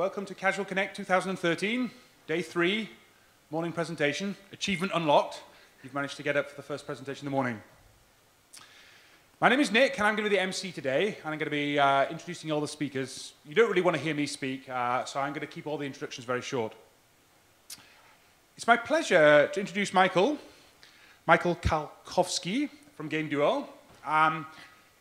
Welcome to Casual Connect 2013, day three, morning presentation, achievement unlocked. You've managed to get up for the first presentation in the morning. My name is Nick, and I'm going to be the MC today, and I'm going to be uh, introducing all the speakers. You don't really want to hear me speak, uh, so I'm going to keep all the introductions very short. It's my pleasure to introduce Michael, Michael Kalkowski from GameDuell. Um,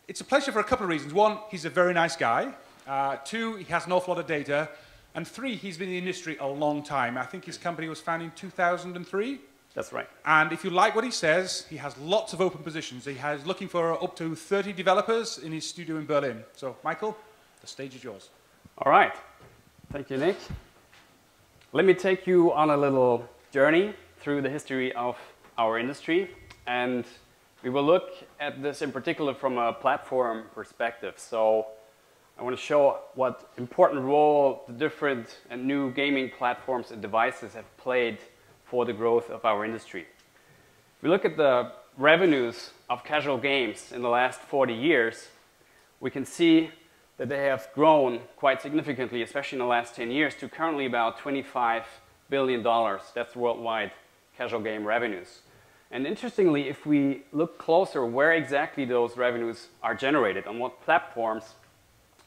it's a pleasure for a couple of reasons. One, he's a very nice guy. Uh, two, he has an awful lot of data. And three, he's been in the industry a long time. I think his company was founded in 2003. That's right. And if you like what he says, he has lots of open positions. He has looking for up to 30 developers in his studio in Berlin. So, Michael, the stage is yours. All right. Thank you, Nick. Let me take you on a little journey through the history of our industry. And we will look at this in particular from a platform perspective. So I want to show what important role the different and new gaming platforms and devices have played for the growth of our industry. If we look at the revenues of casual games in the last 40 years, we can see that they have grown quite significantly, especially in the last 10 years, to currently about $25 billion. That's worldwide casual game revenues. And interestingly, if we look closer where exactly those revenues are generated, on what platforms,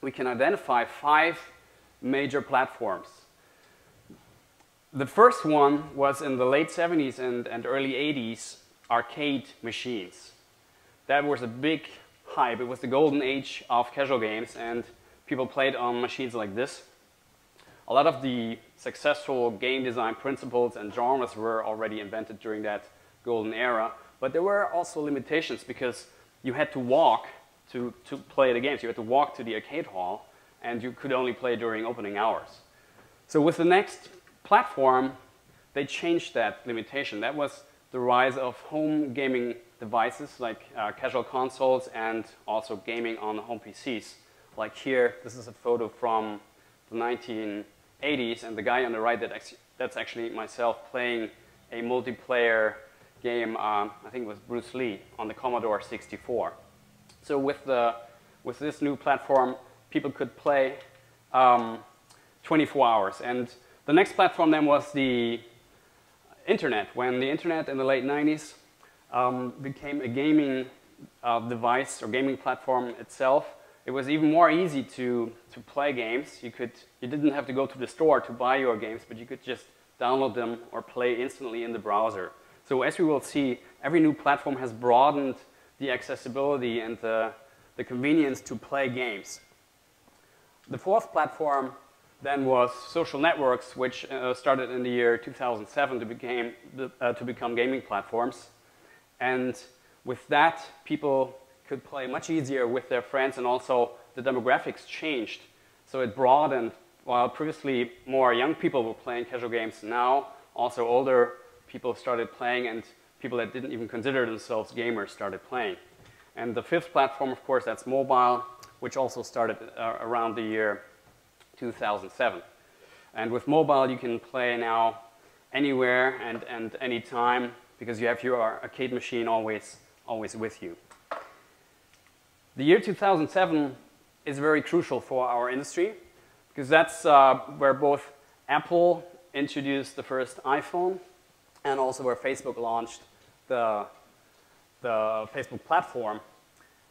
we can identify five major platforms. The first one was in the late 70s and, and early 80s, arcade machines. That was a big hype. It was the golden age of casual games, and people played on machines like this. A lot of the successful game design principles and genres were already invented during that golden era, but there were also limitations because you had to walk to, to play the games. You had to walk to the arcade hall, and you could only play during opening hours. So with the next platform, they changed that limitation. That was the rise of home gaming devices like uh, casual consoles and also gaming on home PCs. Like here, this is a photo from the 1980s, and the guy on the right, that that's actually myself playing a multiplayer game, um, I think it was Bruce Lee, on the Commodore 64. So with, the, with this new platform, people could play um, 24 hours. And the next platform then was the internet. When the internet in the late 90s um, became a gaming uh, device or gaming platform itself, it was even more easy to, to play games. You, could, you didn't have to go to the store to buy your games, but you could just download them or play instantly in the browser. So as we will see, every new platform has broadened the accessibility and the, the convenience to play games. The fourth platform then was social networks, which uh, started in the year 2007 to, became, uh, to become gaming platforms. And with that, people could play much easier with their friends, and also the demographics changed. So it broadened. While previously more young people were playing casual games, now also older people started playing, and people that didn't even consider themselves gamers started playing. And the fifth platform, of course, that's mobile, which also started uh, around the year 2007. And with mobile, you can play now anywhere and, and anytime because you have your arcade machine always, always with you. The year 2007 is very crucial for our industry because that's uh, where both Apple introduced the first iPhone and also where Facebook launched the, the Facebook platform.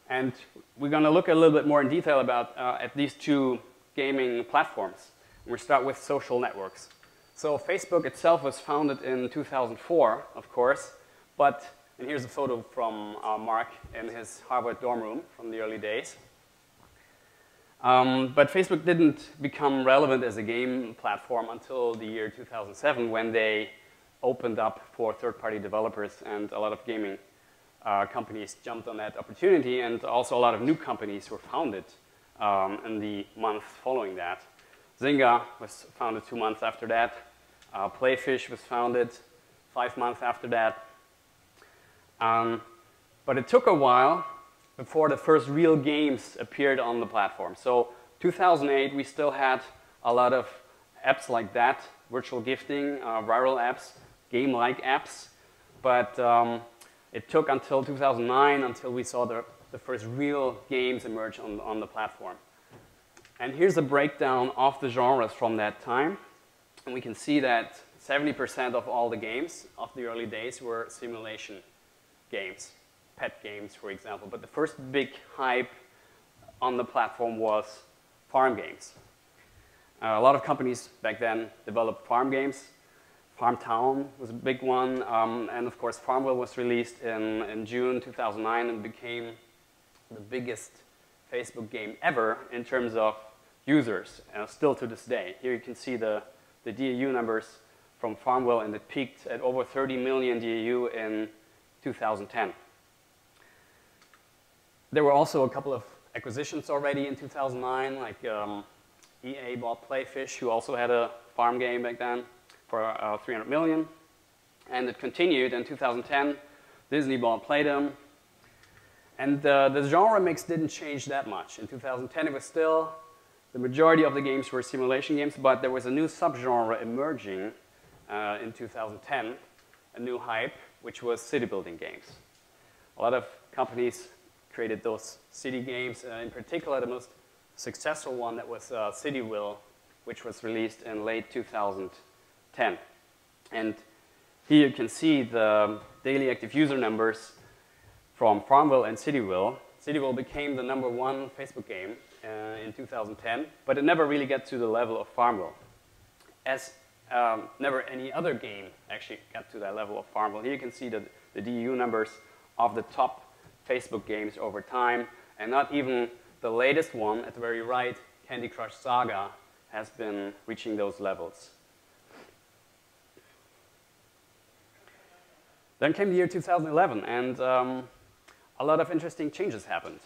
And we're going to look a little bit more in detail about uh, at these two gaming platforms. we start with social networks. So Facebook itself was founded in 2004, of course, but, and here's a photo from uh, Mark in his Harvard dorm room from the early days. Um, but Facebook didn't become relevant as a game platform until the year 2007 when they opened up for third-party developers and a lot of gaming uh, companies jumped on that opportunity and also a lot of new companies were founded um, in the month following that. Zynga was founded two months after that. Uh, Playfish was founded five months after that. Um, but it took a while before the first real games appeared on the platform. So 2008, we still had a lot of apps like that, virtual gifting, uh, viral apps, game-like apps. But um, it took until 2009 until we saw the, the first real games emerge on, on the platform. And here's a breakdown of the genres from that time. And we can see that 70% of all the games of the early days were simulation games, pet games, for example. But the first big hype on the platform was farm games. Uh, a lot of companies back then developed farm games. Farm Town was a big one, um, and of course Farmville was released in, in June 2009 and became the biggest Facebook game ever in terms of users, uh, still to this day. Here you can see the, the DAU numbers from Farmville, and it peaked at over 30 million DAU in 2010. There were also a couple of acquisitions already in 2009, like um, EA bought Playfish, who also had a farm game back then for uh, 300 million. And it continued in 2010. Disney bought Playdom. And uh, the genre mix didn't change that much. In 2010, it was still, the majority of the games were simulation games, but there was a new subgenre emerging uh, in 2010, a new hype, which was city building games. A lot of companies created those city games. Uh, in particular, the most successful one that was uh, Cityville, which was released in late 2010. And here you can see the daily active user numbers from Farmville and Cityville. Cityville became the number one Facebook game uh, in 2010, but it never really got to the level of Farmville. As um, never any other game actually got to that level of Farmville. Here you can see the, the DU numbers of the top Facebook games over time, and not even the latest one at the very right, Candy Crush Saga, has been reaching those levels. Then came the year 2011, and um, a lot of interesting changes happened.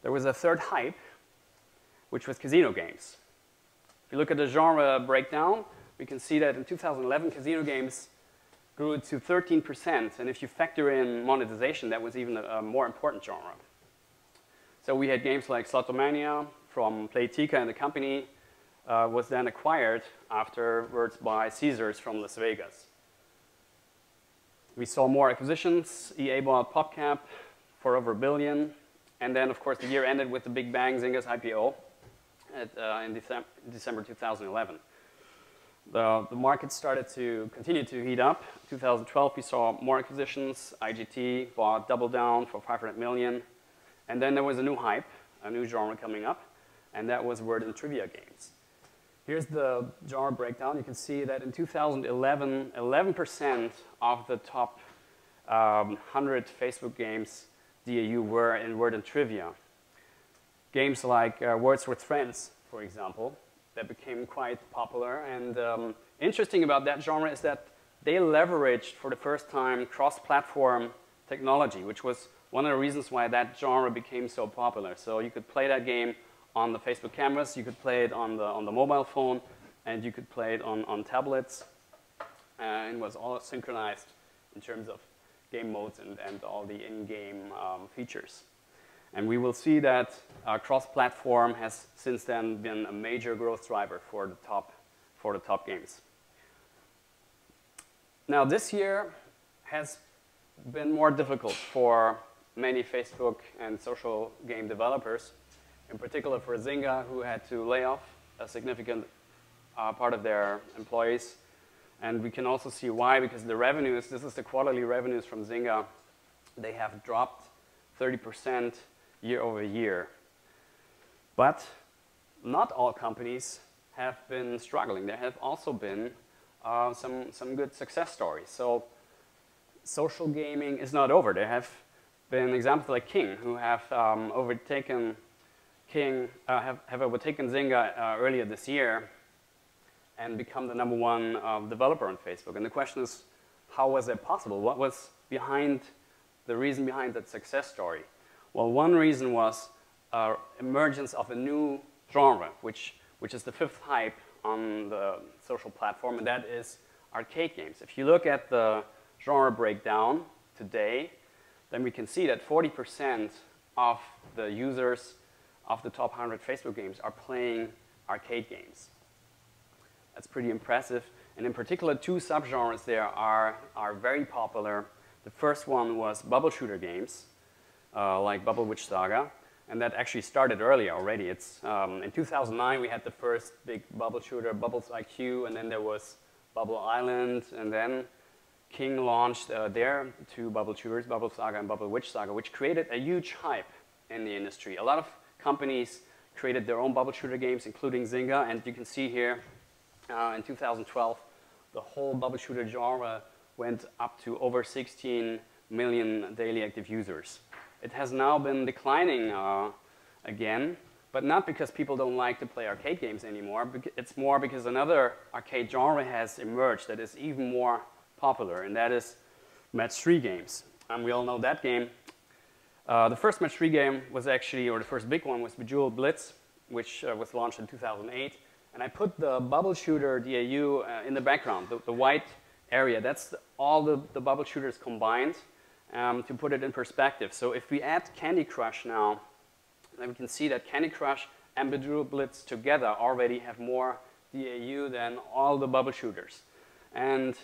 There was a third hype, which was casino games. If you look at the genre breakdown, we can see that in 2011, casino games grew to 13%, and if you factor in monetization, that was even a, a more important genre. So we had games like Slotomania from Playtika and the company uh, was then acquired afterwards by Caesars from Las Vegas. We saw more acquisitions. EA bought PopCap for over a billion. And then, of course, the year ended with the Big Bang Zynga's IPO at, uh, in December, December 2011 the, the market started to continue to heat up. 2012, we saw more acquisitions. IGT bought Double Down for 500 million. And then there was a new hype, a new genre coming up, and that was word and trivia games. Here's the genre breakdown. You can see that in 2011, 11% of the top um, 100 Facebook games DAU were in word and trivia. Games like uh, Words with Friends, for example, that became quite popular. And um, interesting about that genre is that they leveraged for the first time cross-platform technology, which was one of the reasons why that genre became so popular. So you could play that game on the Facebook canvas, you could play it on the, on the mobile phone, and you could play it on, on tablets. Uh, and it was all synchronized in terms of game modes and, and all the in-game um, features. And we will see that uh, cross-platform has since then been a major growth driver for the top, for the top games. Now this year has been more difficult for many Facebook and social game developers, in particular for Zynga, who had to lay off a significant uh, part of their employees. And we can also see why, because the revenues, this is the quarterly revenues from Zynga, they have dropped 30% year over year. But not all companies have been struggling. There have also been uh, some, some good success stories. So social gaming is not over. There have been examples like King, who have um, overtaken King, uh, have, have overtaken Zynga uh, earlier this year and become the number one uh, developer on Facebook. And the question is, how was that possible? What was behind the reason behind that success story? Well, one reason was uh, emergence of a new genre, which, which is the fifth hype on the social platform, and that is arcade games. If you look at the genre breakdown today, then we can see that 40% of the users of the top 100 Facebook games are playing arcade games. That's pretty impressive. And in particular, two subgenres there are, are very popular. The first one was bubble shooter games, uh, like Bubble Witch Saga. and that actually started earlier already. It's, um, in 2009, we had the first big bubble shooter, Bubbles IQ, and then there was Bubble Island, and then King launched uh, their two bubble shooters, Bubble Saga and Bubble Witch Saga, which created a huge hype in the industry. A lot of companies created their own bubble shooter games, including Zynga, and you can see here uh, in 2012, the whole bubble shooter genre went up to over 16 million daily active users. It has now been declining uh, again, but not because people don't like to play arcade games anymore. It's more because another arcade genre has emerged that is even more popular, and that is match 3 games. And we all know that game. Uh, the first match 3 game was actually, or the first big one was Bejeweled Blitz, which uh, was launched in 2008. And I put the bubble shooter DAU uh, in the background, the, the white area. That's the, all the, the bubble shooters combined um, to put it in perspective. So if we add Candy Crush now, then we can see that Candy Crush and Bejeweled Blitz together already have more DAU than all the bubble shooters. And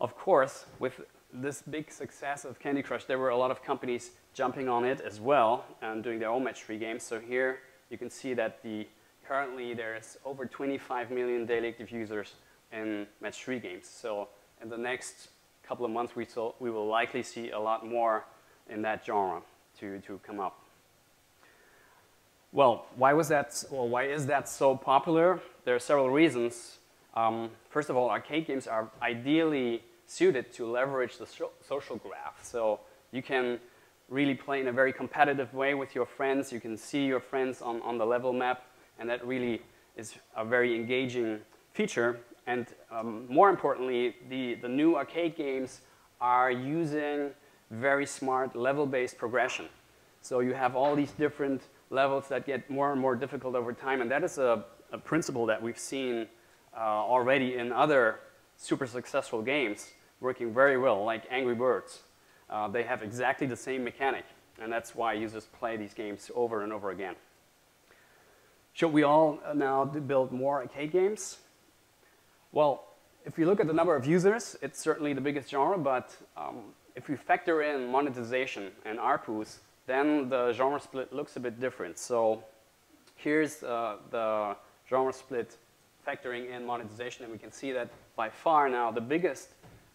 of course, with this big success of Candy Crush, there were a lot of companies jumping on it as well and doing their own match 3 games. So here you can see that the currently there's over 25 million daily active users in match 3 games. So in the next couple of months, we, we will likely see a lot more in that genre to, to come up. Well, why was that, well, why is that so popular? There are several reasons. Um, first of all, arcade games are ideally suited to leverage the social graph. So you can really play in a very competitive way with your friends. You can see your friends on, on the level map, and that really is a very engaging feature. And um, more importantly, the, the new arcade games are using very smart level-based progression. So you have all these different levels that get more and more difficult over time, and that is a, a principle that we've seen uh, already in other super successful games working very well, like Angry Birds. Uh, they have exactly the same mechanic, and that's why users play these games over and over again. Should we all now build more arcade games? Well, if you look at the number of users, it's certainly the biggest genre, but um, if we factor in monetization and ARPUs, then the genre split looks a bit different. So here's uh, the genre split factoring in monetization, and we can see that by far now the biggest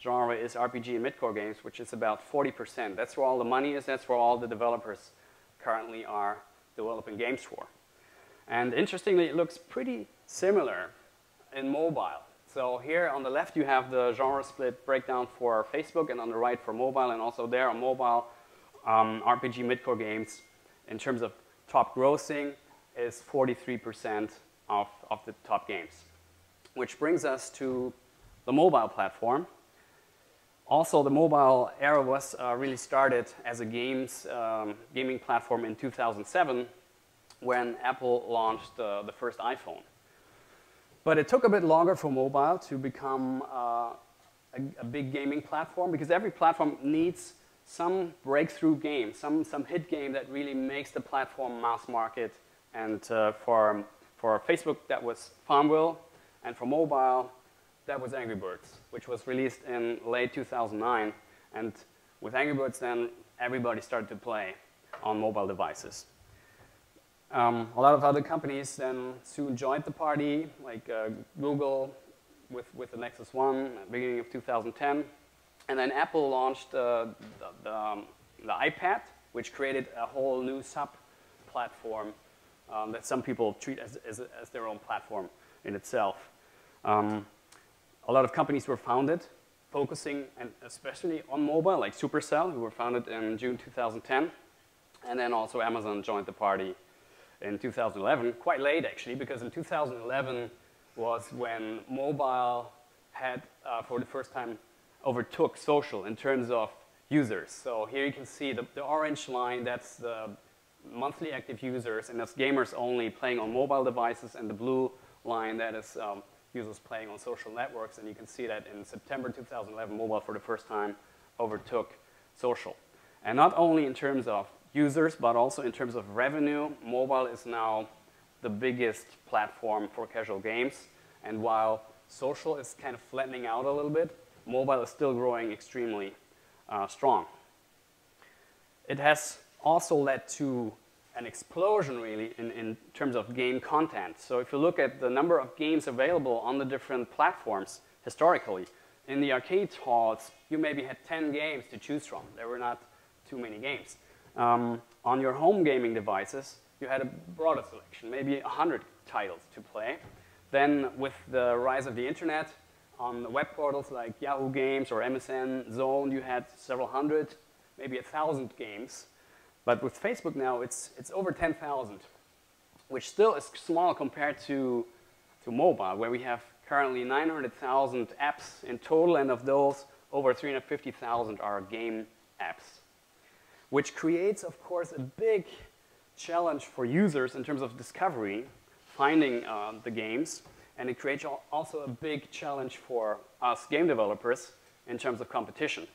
genre is RPG and midcore games, which is about 40%. That's where all the money is, that's where all the developers currently are developing games for. And interestingly, it looks pretty similar in mobile. So here on the left, you have the genre split breakdown for Facebook, and on the right for mobile, and also there on mobile, um, RPG midcore games, in terms of top grossing, is 43% of, of the top games. Which brings us to the mobile platform. Also, the mobile era was uh, really started as a games, um, gaming platform in 2007 when Apple launched uh, the first iPhone. But it took a bit longer for mobile to become uh, a, a, big gaming platform because every platform needs some breakthrough game, some, some hit game that really makes the platform mass market. And uh, for, for Facebook, that was Farmville. And for mobile, that was Angry Birds, which was released in late 2009. And with Angry Birds, then everybody started to play on mobile devices. Um, a lot of other companies then soon joined the party, like uh, Google with, with the Nexus 1 at the beginning of 2010. And then Apple launched uh, the, the, um, the, iPad, which created a whole new sub-platform um, that some people treat as, as, as, their own platform in itself. Um, a lot of companies were founded focusing and especially on mobile, like Supercell, who were founded in June 2010. And then also Amazon joined the party in 2011, quite late actually, because in 2011 was when mobile had, uh, for the first time, overtook social in terms of users. So here you can see the, the orange line, that's the monthly active users, and that's gamers only playing on mobile devices, and the blue line, that is um, users playing on social networks, and you can see that in September 2011, mobile for the first time overtook social. And not only in terms of users, but also in terms of revenue, mobile is now the biggest platform for casual games. And while social is kind of flattening out a little bit, mobile is still growing extremely uh, strong. It has also led to an explosion really in, in terms of game content. So if you look at the number of games available on the different platforms historically, in the arcade halls, you maybe had 10 games to choose from. There were not too many games. Um, on your home gaming devices, you had a broader selection, maybe 100 titles to play. Then with the rise of the internet, on the web portals like Yahoo Games or MSN Zone, you had several hundred, maybe a thousand games. But with Facebook now, it's, it's over 10,000, which still is small compared to, to mobile, where we have currently 900,000 apps in total, and of those, over 350,000 are game apps, which creates, of course, a big challenge for users in terms of discovery, finding uh, the games, and it creates also a big challenge for us game developers in terms of competition,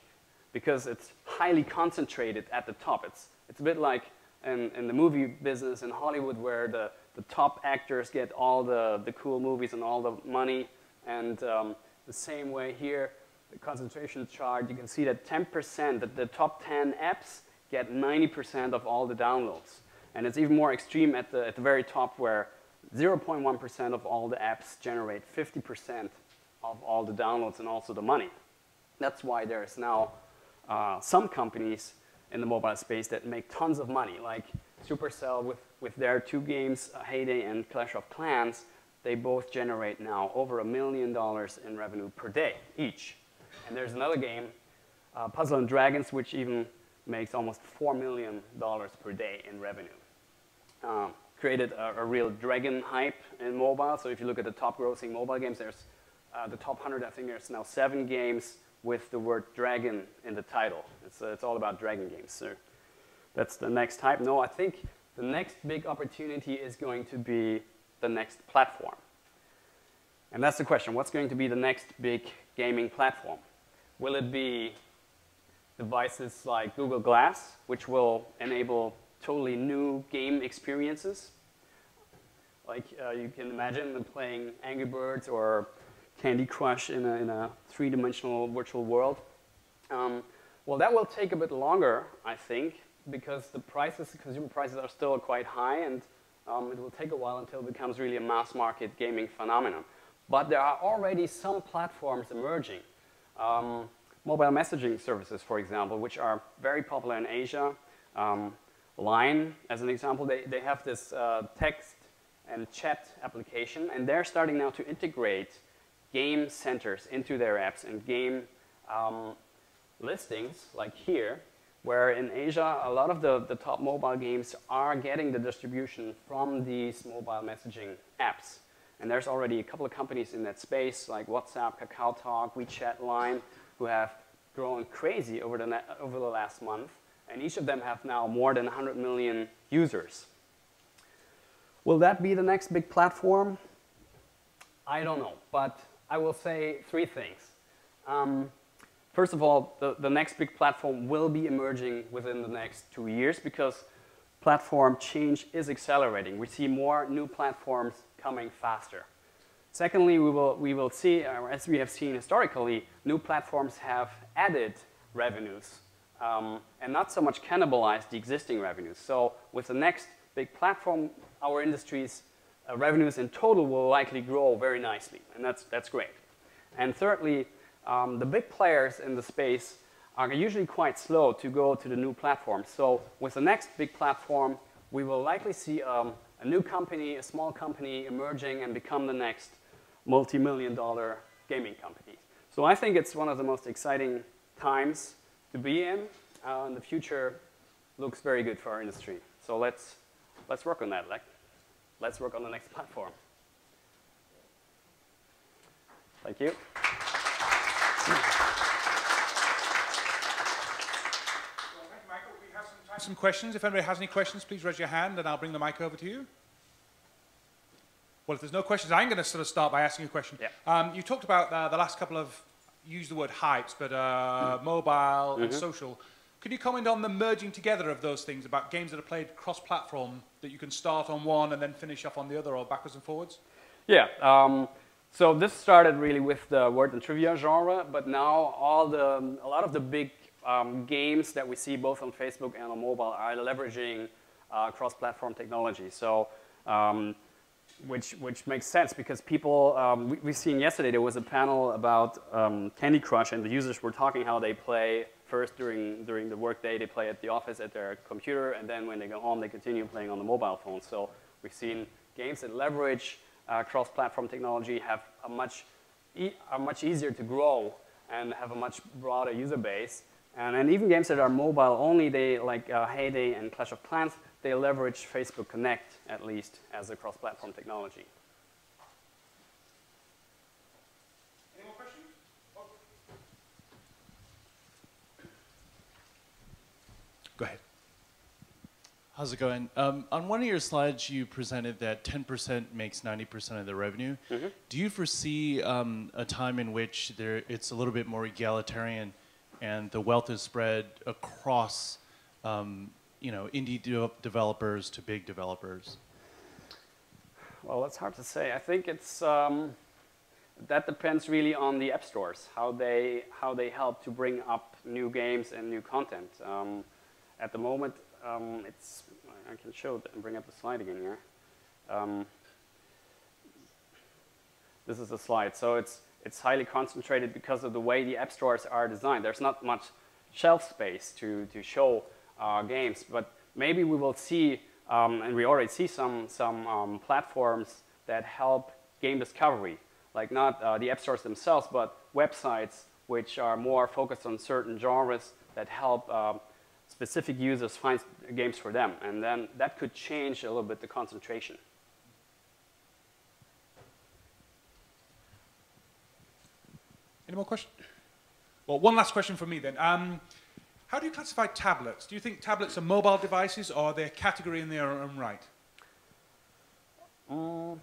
because it's highly concentrated at the top. It's, it's a bit like in, in the movie business in Hollywood where the, the top actors get all the, the cool movies and all the money, and um, the same way here, the concentration chart, you can see that 10%, that the top 10 apps get 90% of all the downloads. And it's even more extreme at the, at the very top where 0.1% of all the apps generate 50% of all the downloads and also the money. That's why there's now uh, some companies in the mobile space that make tons of money, like Supercell with, with their two games, uh, Hay and Clash of Clans, they both generate now over a million dollars in revenue per day each. And there's another game, uh, Puzzle and Dragons, which even makes almost $4 million per day in revenue. Um, created a, a, real dragon hype in mobile. So if you look at the top grossing mobile games, there's uh, the top 100, I think there's now seven games with the word dragon in the title. It's, uh, it's all about dragon games. So that's the next hype. No, I think the next big opportunity is going to be the next platform. And that's the question. What's going to be the next big gaming platform? Will it be devices like Google Glass, which will enable totally new game experiences. Like uh, you can imagine playing Angry Birds or Candy Crush in a, in a three-dimensional virtual world. Um, well, that will take a bit longer, I think, because the prices, consumer prices are still quite high, and um, it will take a while until it becomes really a mass market gaming phenomenon. But there are already some platforms emerging. Um, mobile messaging services, for example, which are very popular in Asia. Um, Line, as an example, they, they have this uh, text and chat application, and they're starting now to integrate game centers into their apps and game um, listings, like here, where in Asia, a lot of the, the top mobile games are getting the distribution from these mobile messaging apps. And there's already a couple of companies in that space, like WhatsApp, KakaoTalk, WeChat, Line, who have grown crazy over the, over the last month and each of them have now more than 100 million users. Will that be the next big platform? I don't know, but I will say three things. Um, first of all, the, the next big platform will be emerging within the next two years because platform change is accelerating. We see more new platforms coming faster. Secondly, we will, we will see, as we have seen historically, new platforms have added revenues um, and not so much cannibalize the existing revenues. So with the next big platform, our industry's uh, revenues in total will likely grow very nicely, and that's, that's great. And thirdly, um, the big players in the space are usually quite slow to go to the new platform. So with the next big platform, we will likely see um, a new company, a small company emerging and become the next multi-million dollar gaming company. So I think it's one of the most exciting times to be in, uh, and the future looks very good for our industry. So let's, let's work on that. Like, let's work on the next platform. Thank you. we have some questions. If anybody has any questions, please raise your hand and I'll bring the mic over to you. Well, if there's no questions, I'm going to sort of start by asking a question. Yeah. Um, you talked about uh, the last couple of use the word hypes, but uh, mobile mm -hmm. and mm-hmm. social. Could you comment on the merging together of those things about games that are played cross-platform that you can start on one and then finish off on the other, or backwards and forwards? Yeah. Um, so this started really with the word and trivia genre, but now all the a lot of the big um, games that we see both on Facebook and on mobile are leveraging uh, cross-platform technology. So, um, which which makes sense because people um, we, we've seen yesterday there was a panel about um, Candy Crush and the users were talking how they play first during during the workday they play at the office at their computer and then when they go home they continue playing on the mobile phone. So we've seen games that leverage uh, cross-platform technology have a much e are much easier to grow and have a much broader user base. And, and even games that are mobile only, they like uh, Hay Day and Clash of Clans, they leverage Facebook Connect at least as a cross-platform technology. Any more questions? Oh. Go ahead. How's it going? Um, on one of your slides, you presented that 10% makes 90% of the revenue. Mhm. Do you foresee um, a time in which there, it's a little bit more egalitarian and the wealth is spread across, um, you know, indie de- developers to big developers? Well, it's hard to say. I think it's um, that depends really on the app stores, how they how they help to bring up new games and new content. Um, at the moment, um, it's I can show and bring up the slide again here. Um, this is the slide. So it's it's highly concentrated because of the way the app stores are designed. There's not much shelf space to to show uh, games, but maybe we will see um, and we already see some, some um, platforms that help game discovery, like not uh, the app stores themselves, but websites which are more focused on certain genres that help um, specific users find games for them. And then that could change a little bit the concentration. Any more questions? Well, one last question from me then. Um, how do you classify tablets? Do you think tablets are mobile devices or are they a category in their own right? Mm,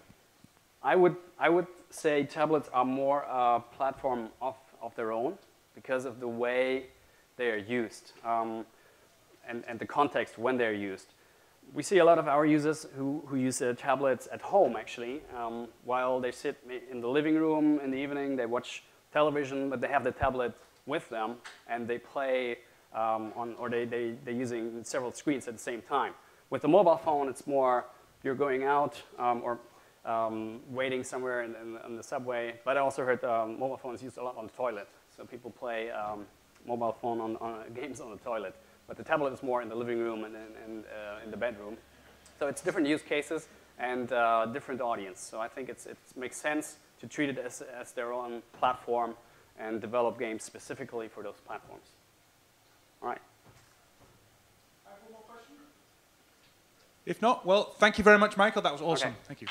I would I would say tablets are more a platform of, of their own because of the way they are used um, and, and the context when they're used. We see a lot of our users who, who use their tablets at home actually um, while they sit in the living room in the evening, they watch television, but they have the tablet with them and they play um, on, or they, they, they're using several screens at the same time. With the mobile phone, it's more you're going out um, or um, waiting somewhere in, in, in, the subway. But I also heard um, mobile phones used a lot on the toilet. So people play um, mobile phone on, on, games on the toilet. But the tablet is more in the living room and, and uh, in the bedroom. So it's different use cases and uh, different audience. So I think it's, it makes sense to treat it as, as their own platform and develop games specifically for those platforms. All right. If not, well, thank you very much, Michael. That was awesome. Okay. Thank you.